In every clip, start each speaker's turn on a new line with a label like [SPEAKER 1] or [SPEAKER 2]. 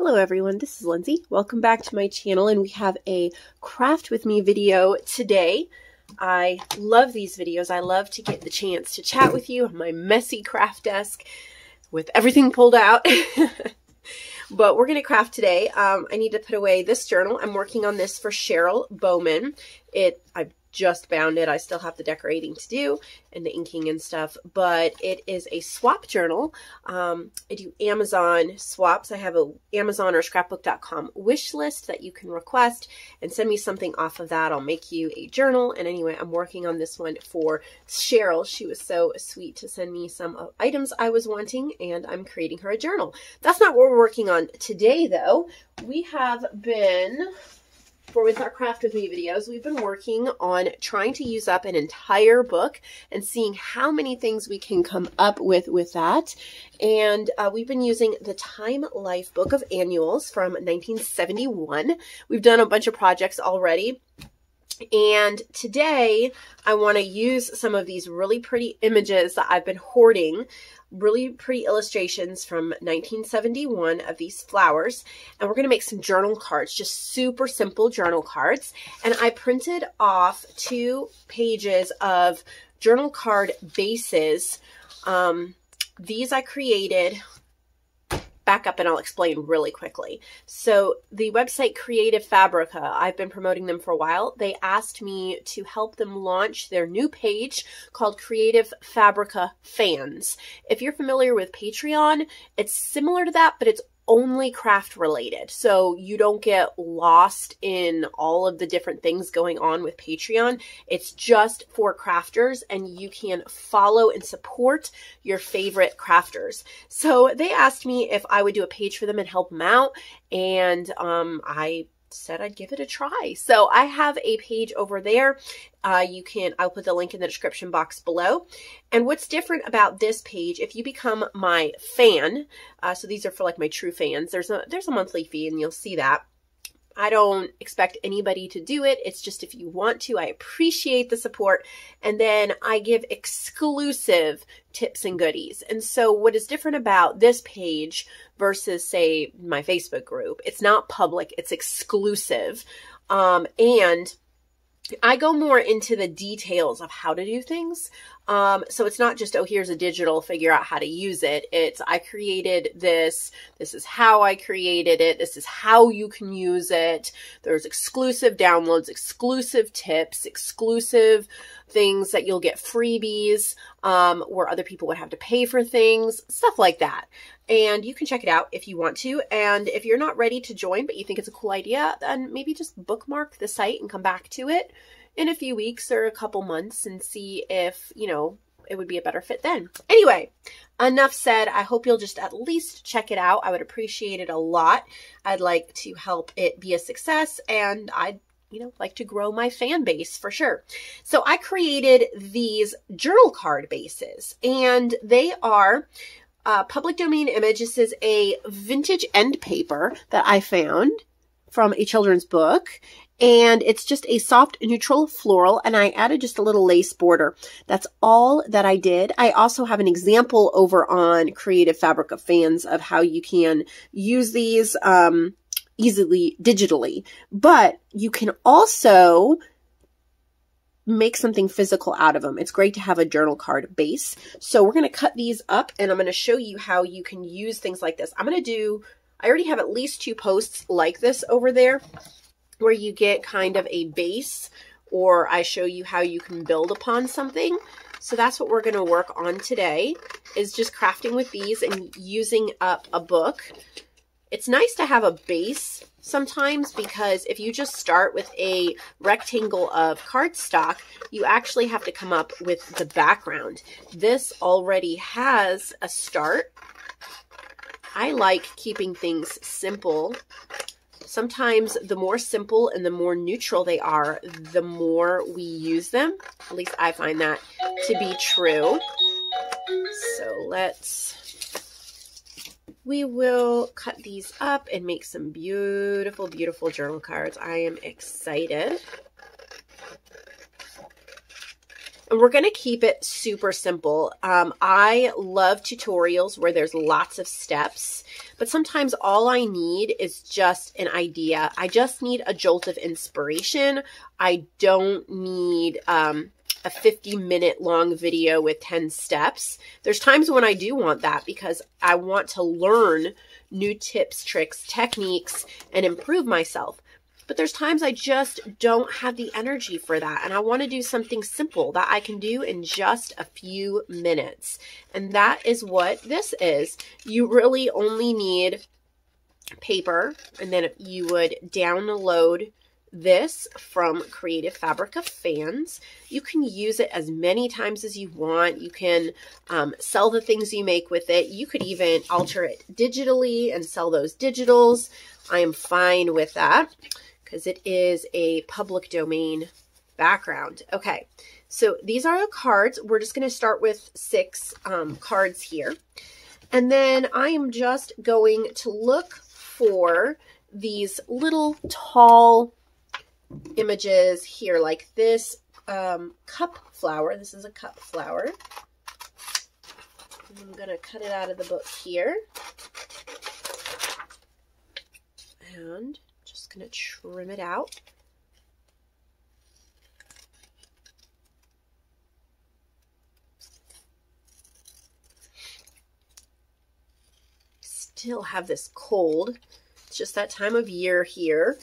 [SPEAKER 1] Hello everyone, this is Lindsey. Welcome back to my channel and we have a craft with me video today. I love these videos. I love to get the chance to chat with you on my messy craft desk with everything pulled out. but we're going to craft today. Um, I need to put away this journal. I'm working on this for Cheryl Bowman. It I just bound it. I still have the decorating to do and the inking and stuff, but it is a swap journal. Um, I do Amazon swaps. I have a Amazon or scrapbook.com wish list that you can request and send me something off of that. I'll make you a journal. And anyway, I'm working on this one for Cheryl. She was so sweet to send me some items I was wanting and I'm creating her a journal. That's not what we're working on today though. We have been for With Our Craft With Me videos, we've been working on trying to use up an entire book and seeing how many things we can come up with with that. And uh, we've been using the Time Life Book of Annuals from 1971. We've done a bunch of projects already. And today I want to use some of these really pretty images that I've been hoarding really pretty illustrations from 1971 of these flowers. And we're going to make some journal cards, just super simple journal cards. And I printed off two pages of journal card bases. Um, these I created back up and I'll explain really quickly. So the website Creative Fabrica, I've been promoting them for a while. They asked me to help them launch their new page called Creative Fabrica Fans. If you're familiar with Patreon, it's similar to that, but it's only craft related. So you don't get lost in all of the different things going on with Patreon. It's just for crafters and you can follow and support your favorite crafters. So they asked me if I would do a page for them and help them out. And um, I said I'd give it a try. So I have a page over there. Uh, you can, I'll put the link in the description box below. And what's different about this page, if you become my fan, uh, so these are for like my true fans, there's a, there's a monthly fee and you'll see that. I don't expect anybody to do it. It's just if you want to, I appreciate the support. And then I give exclusive tips and goodies. And so what is different about this page versus say my Facebook group, it's not public, it's exclusive. Um, and I go more into the details of how to do things. Um, so it's not just, oh, here's a digital, figure out how to use it. It's, I created this. This is how I created it. This is how you can use it. There's exclusive downloads, exclusive tips, exclusive things that you'll get freebies, um, where other people would have to pay for things, stuff like that. And you can check it out if you want to. And if you're not ready to join, but you think it's a cool idea, then maybe just bookmark the site and come back to it in a few weeks or a couple months and see if, you know, it would be a better fit then. Anyway, enough said. I hope you'll just at least check it out. I would appreciate it a lot. I'd like to help it be a success and I'd you know, like to grow my fan base for sure. So I created these journal card bases and they are uh, public domain image. This is a vintage end paper that I found from a children's book and it's just a soft neutral floral and I added just a little lace border. That's all that I did. I also have an example over on Creative Fabrica Fans of how you can use these um, easily digitally, but you can also make something physical out of them. It's great to have a journal card base. So we're going to cut these up and I'm going to show you how you can use things like this. I'm going to do, I already have at least two posts like this over there where you get kind of a base or I show you how you can build upon something. So that's what we're going to work on today is just crafting with these and using up a book. It's nice to have a base sometimes because if you just start with a rectangle of cardstock, you actually have to come up with the background. This already has a start. I like keeping things simple sometimes the more simple and the more neutral they are, the more we use them. At least I find that to be true. So let's, we will cut these up and make some beautiful, beautiful journal cards. I am excited. And we're going to keep it super simple. Um, I love tutorials where there's lots of steps but sometimes all I need is just an idea. I just need a jolt of inspiration. I don't need um, a 50 minute long video with 10 steps. There's times when I do want that because I want to learn new tips, tricks, techniques, and improve myself. But there's times I just don't have the energy for that. And I want to do something simple that I can do in just a few minutes. And that is what this is. You really only need paper and then you would download this from Creative Fabrica Fans. You can use it as many times as you want. You can um, sell the things you make with it. You could even alter it digitally and sell those digitals. I am fine with that because it is a public domain background. Okay, so these are the cards. We're just going to start with six um, cards here. And then I am just going to look for these little tall images here, like this um, cup flower. This is a cup flower. I'm going to cut it out of the book here. And just going to trim it out. Still have this cold. It's just that time of year here.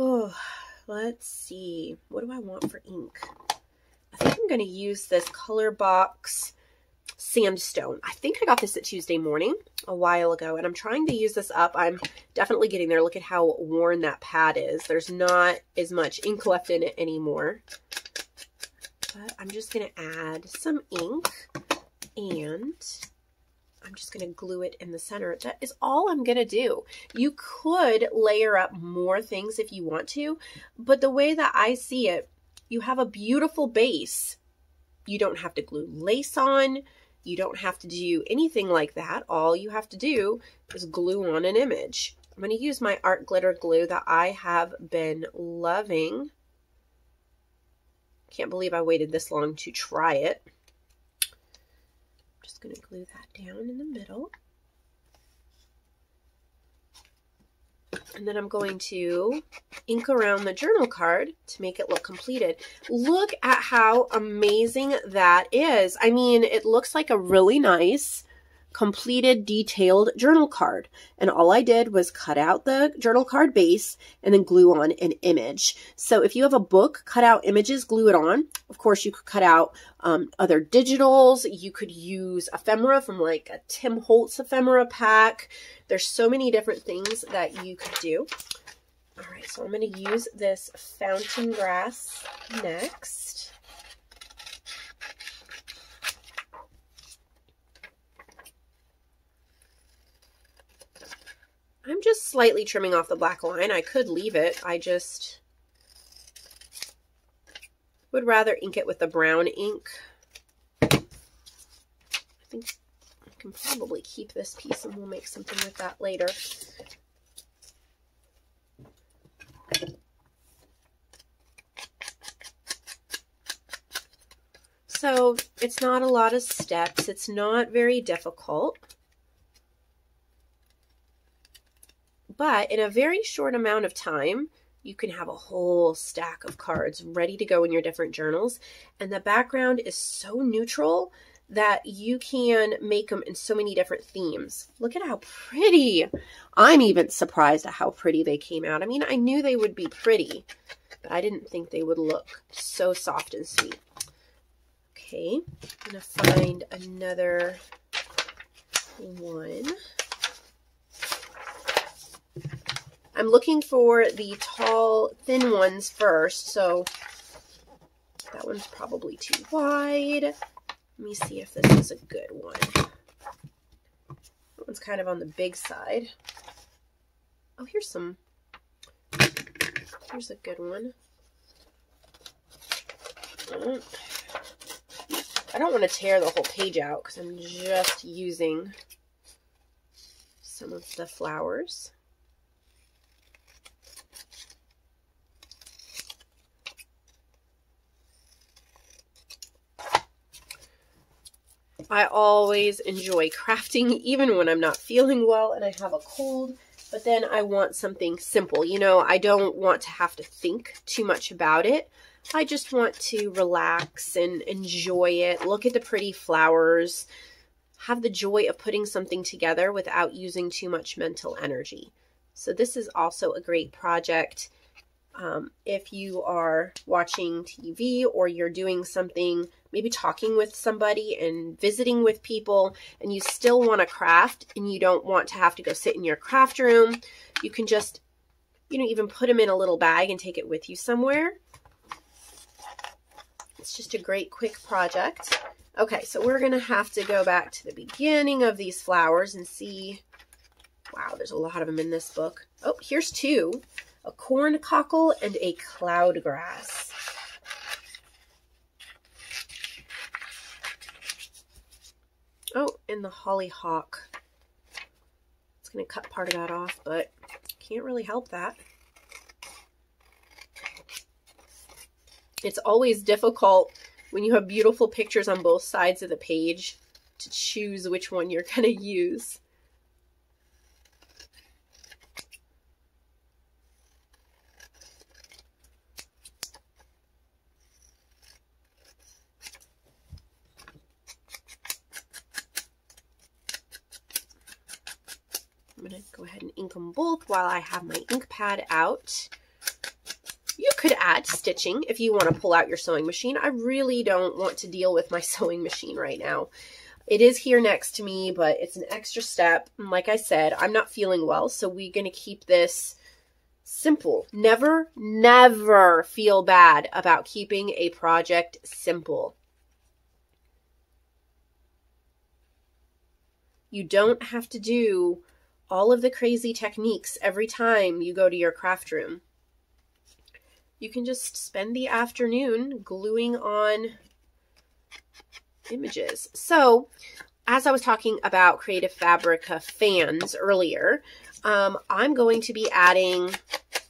[SPEAKER 1] Oh, let's see. What do I want for ink? I think I'm going to use this ColorBox Sandstone. I think I got this at Tuesday morning a while ago, and I'm trying to use this up. I'm definitely getting there. Look at how worn that pad is. There's not as much ink left in it anymore. But I'm just going to add some ink, and I'm just going to glue it in the center. That is all I'm going to do. You could layer up more things if you want to, but the way that I see it, you have a beautiful base. You don't have to glue lace on. You don't have to do anything like that. All you have to do is glue on an image. I'm going to use my art glitter glue that I have been loving. Can't believe I waited this long to try it. Just going to glue that down in the middle. And then I'm going to ink around the journal card to make it look completed. Look at how amazing that is. I mean, it looks like a really nice completed detailed journal card. And all I did was cut out the journal card base and then glue on an image. So if you have a book, cut out images, glue it on. Of course, you could cut out um, other digitals. You could use ephemera from like a Tim Holtz ephemera pack. There's so many different things that you could do. All right, so I'm going to use this fountain grass next. I'm just slightly trimming off the black line. I could leave it. I just would rather ink it with the brown ink. I think I can probably keep this piece and we'll make something with that later. So it's not a lot of steps. It's not very difficult. But in a very short amount of time, you can have a whole stack of cards ready to go in your different journals. And the background is so neutral that you can make them in so many different themes. Look at how pretty. I'm even surprised at how pretty they came out. I mean, I knew they would be pretty, but I didn't think they would look so soft and sweet. Okay, I'm going to find another one. I'm looking for the tall, thin ones first. So that one's probably too wide. Let me see if this is a good one. That one's kind of on the big side. Oh, here's some. Here's a good one. Mm. I don't want to tear the whole page out because I'm just using some of the flowers. I always enjoy crafting, even when I'm not feeling well and I have a cold. But then I want something simple. You know, I don't want to have to think too much about it. I just want to relax and enjoy it, look at the pretty flowers, have the joy of putting something together without using too much mental energy. So, this is also a great project um, if you are watching TV or you're doing something, maybe talking with somebody and visiting with people, and you still want to craft and you don't want to have to go sit in your craft room, you can just, you know, even put them in a little bag and take it with you somewhere. It's just a great quick project. Okay, so we're going to have to go back to the beginning of these flowers and see. Wow, there's a lot of them in this book. Oh, here's two a corn cockle, and a cloud and the hollyhock. It's going to cut part of that off, but can't really help that. It's always difficult when you have beautiful pictures on both sides of the page to choose which one you're going to use. I'm going to go ahead and ink them both while I have my ink pad out. You could add stitching if you want to pull out your sewing machine. I really don't want to deal with my sewing machine right now. It is here next to me, but it's an extra step. And like I said, I'm not feeling well, so we're going to keep this simple. Never, never feel bad about keeping a project simple. You don't have to do all of the crazy techniques every time you go to your craft room. You can just spend the afternoon gluing on images. So, as I was talking about Creative Fabrica fans earlier, um, I'm going to be adding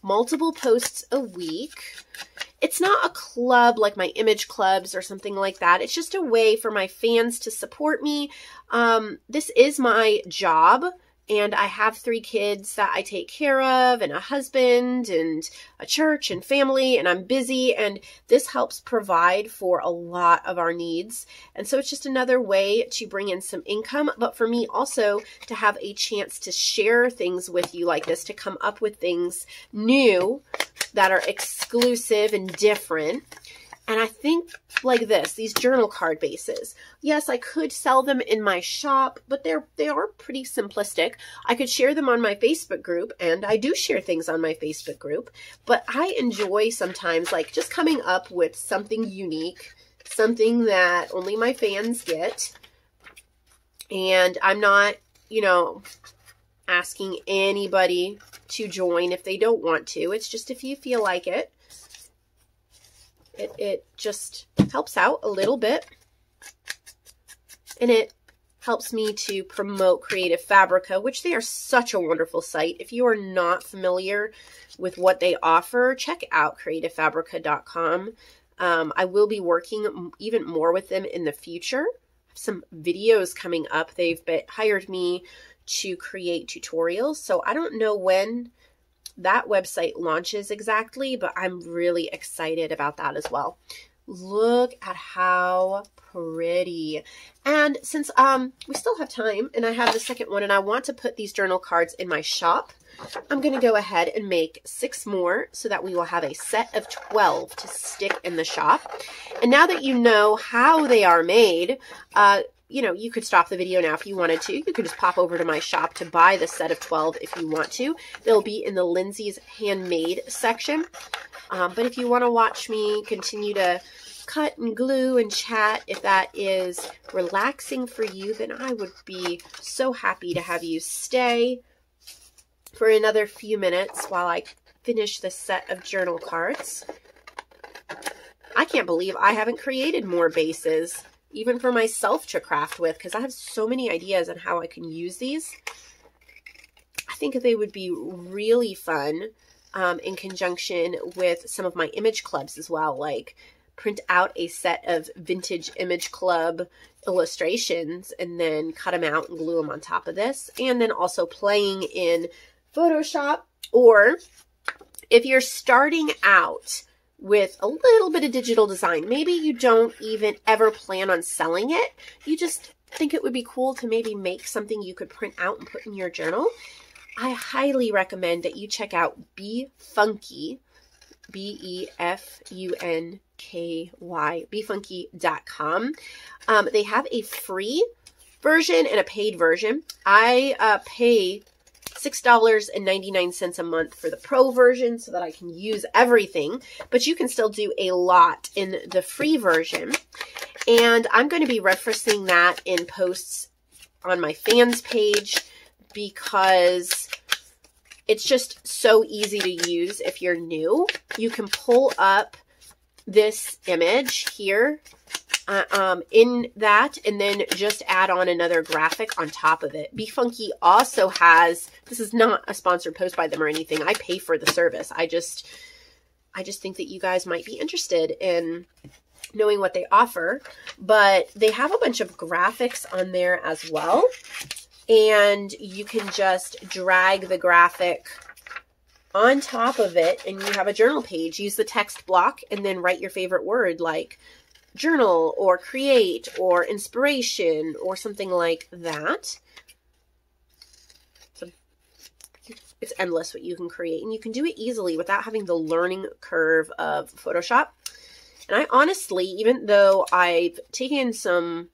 [SPEAKER 1] multiple posts a week. It's not a club like my image clubs or something like that. It's just a way for my fans to support me. Um, this is my job and I have three kids that I take care of, and a husband, and a church, and family, and I'm busy. And this helps provide for a lot of our needs. And so it's just another way to bring in some income, but for me also to have a chance to share things with you like this, to come up with things new that are exclusive and different. And I think like this, these journal card bases. Yes, I could sell them in my shop, but they're they are pretty simplistic. I could share them on my Facebook group, and I do share things on my Facebook group, but I enjoy sometimes like just coming up with something unique, something that only my fans get. And I'm not, you know, asking anybody to join if they don't want to. It's just if you feel like it it, it just helps out a little bit. And it helps me to promote Creative Fabrica, which they are such a wonderful site. If you are not familiar with what they offer, check out creativefabrica.com. Um, I will be working even more with them in the future. Some videos coming up. They've been, hired me to create tutorials. So I don't know when that website launches exactly, but I'm really excited about that as well. Look at how pretty. And since um we still have time and I have the second one and I want to put these journal cards in my shop, I'm going to go ahead and make six more so that we will have a set of 12 to stick in the shop. And now that you know how they are made, uh, you know, you could stop the video now if you wanted to. You could just pop over to my shop to buy the set of 12 if you want to. They'll be in the Lindsey's Handmade section. Um, but if you want to watch me continue to cut and glue and chat, if that is relaxing for you, then I would be so happy to have you stay for another few minutes while I finish the set of journal cards. I can't believe I haven't created more bases even for myself to craft with because I have so many ideas on how I can use these. I think they would be really fun um, in conjunction with some of my image clubs as well, like print out a set of vintage image club illustrations and then cut them out and glue them on top of this. And then also playing in Photoshop or if you're starting out with a little bit of digital design, maybe you don't even ever plan on selling it. You just think it would be cool to maybe make something you could print out and put in your journal. I highly recommend that you check out BeFunky, B E F U N K Y, befunky.com. Um, they have a free version and a paid version. I uh, pay $6.99 a month for the pro version so that I can use everything, but you can still do a lot in the free version. And I'm going to be referencing that in posts on my fans page because it's just so easy to use if you're new. You can pull up this image here uh, um, in that and then just add on another graphic on top of it. BeFunky also has, this is not a sponsored post by them or anything. I pay for the service. I just, I just think that you guys might be interested in knowing what they offer, but they have a bunch of graphics on there as well. And you can just drag the graphic on top of it and you have a journal page. Use the text block and then write your favorite word like journal or create or inspiration or something like that. So it's endless what you can create and you can do it easily without having the learning curve of Photoshop. And I honestly, even though I've taken some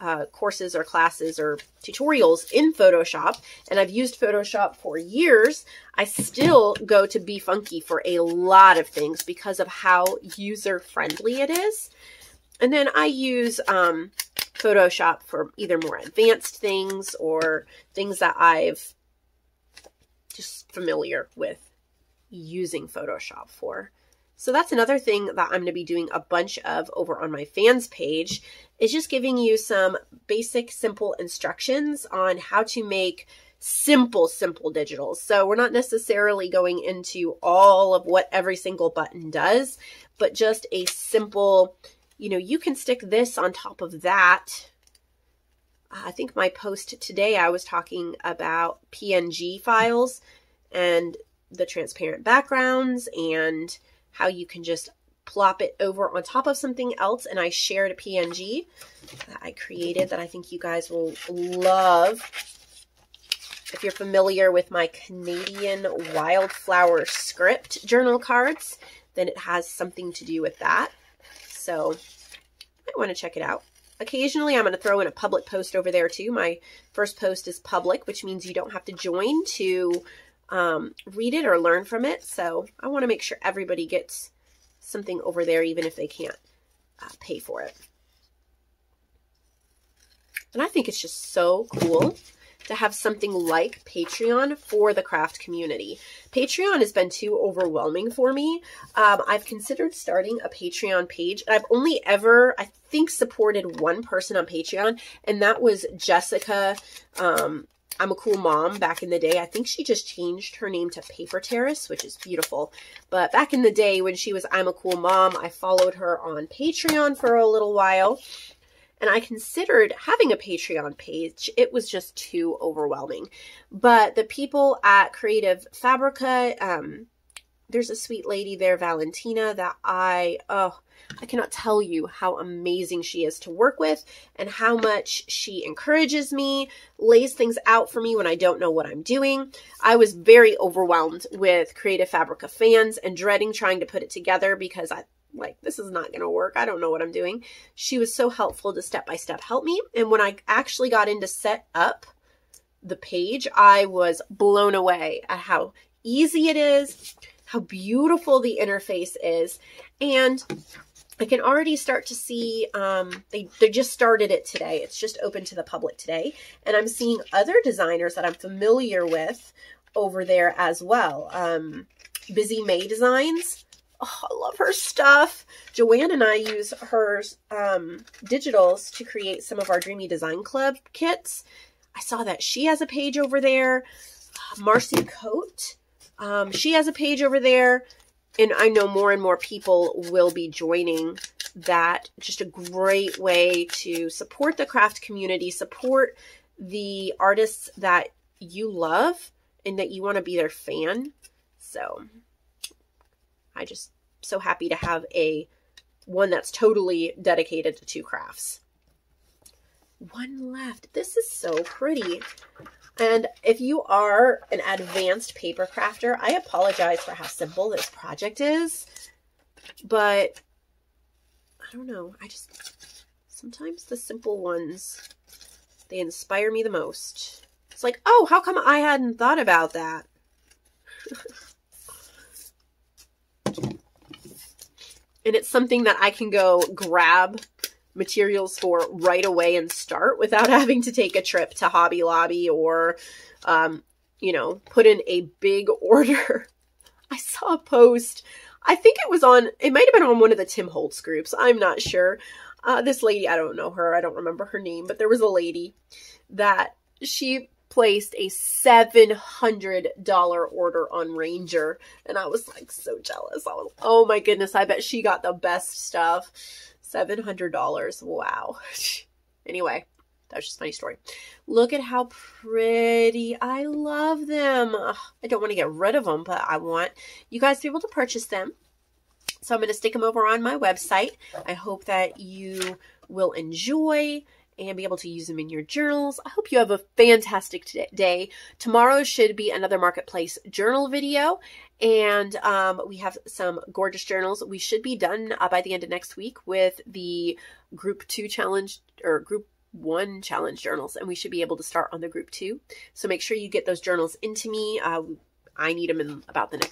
[SPEAKER 1] uh, courses or classes or tutorials in Photoshop, and I've used Photoshop for years, I still go to BeFunky for a lot of things because of how user friendly it is. And then I use um, Photoshop for either more advanced things or things that I've just familiar with using Photoshop for. So that's another thing that I'm going to be doing a bunch of over on my fans page is just giving you some basic simple instructions on how to make simple, simple digitals. So we're not necessarily going into all of what every single button does, but just a simple you know, you can stick this on top of that. I think my post today, I was talking about PNG files and the transparent backgrounds and how you can just plop it over on top of something else. And I shared a PNG that I created that I think you guys will love. If you're familiar with my Canadian wildflower script journal cards, then it has something to do with that. So I want to check it out. Occasionally, I'm going to throw in a public post over there too. My first post is public, which means you don't have to join to um, read it or learn from it. So I want to make sure everybody gets something over there, even if they can't uh, pay for it. And I think it's just so cool to have something like Patreon for the craft community. Patreon has been too overwhelming for me. Um, I've considered starting a Patreon page. I've only ever, I think, supported one person on Patreon, and that was Jessica. Um, I'm a cool mom back in the day. I think she just changed her name to Paper Terrace, which is beautiful. But back in the day when she was I'm a cool mom, I followed her on Patreon for a little while and I considered having a Patreon page. It was just too overwhelming. But the people at Creative Fabrica, um, there's a sweet lady there, Valentina, that I, oh, I cannot tell you how amazing she is to work with and how much she encourages me, lays things out for me when I don't know what I'm doing. I was very overwhelmed with Creative Fabrica fans and dreading trying to put it together because I like this is not going to work. I don't know what I'm doing. She was so helpful to step by step help me. And when I actually got into set up the page, I was blown away at how easy it is, how beautiful the interface is, and I can already start to see, um, they, they just started it today. It's just open to the public today. And I'm seeing other designers that I'm familiar with over there as well. Um, Busy May Designs Oh, I love her stuff. Joanne and I use her um, digitals to create some of our Dreamy Design Club kits. I saw that she has a page over there. Marcy Coat, um, she has a page over there. And I know more and more people will be joining that just a great way to support the craft community, support the artists that you love and that you want to be their fan. So I just so happy to have a one that's totally dedicated to two crafts. One left. This is so pretty. And if you are an advanced paper crafter, I apologize for how simple this project is. But I don't know. I just sometimes the simple ones they inspire me the most. It's like, oh, how come I hadn't thought about that? it's something that I can go grab materials for right away and start without having to take a trip to Hobby Lobby or, um, you know, put in a big order. I saw a post. I think it was on, it might have been on one of the Tim Holtz groups. I'm not sure. Uh, this lady, I don't know her, I don't remember her name, but there was a lady that she placed a $700 order on Ranger. And I was like so jealous. I was, oh my goodness, I bet she got the best stuff. $700. Wow. anyway, that was just a funny story. Look at how pretty. I love them. Ugh, I don't want to get rid of them, but I want you guys to be able to purchase them. So I'm going to stick them over on my website. I hope that you will enjoy and be able to use them in your journals. I hope you have a fantastic day. Tomorrow should be another Marketplace journal video, and um, we have some gorgeous journals. We should be done uh, by the end of next week with the Group 2 challenge, or Group one challenge journals and we should be able to start on the group two so make sure you get those journals into me uh, i need them in about the next